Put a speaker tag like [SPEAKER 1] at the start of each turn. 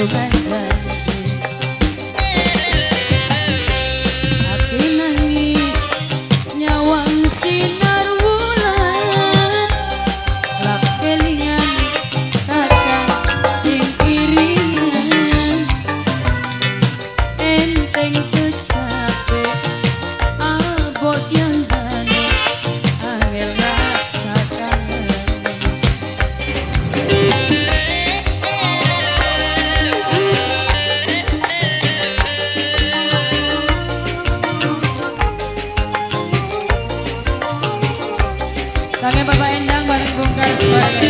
[SPEAKER 1] the rain. Bapak Endang bareng semuanya. Kami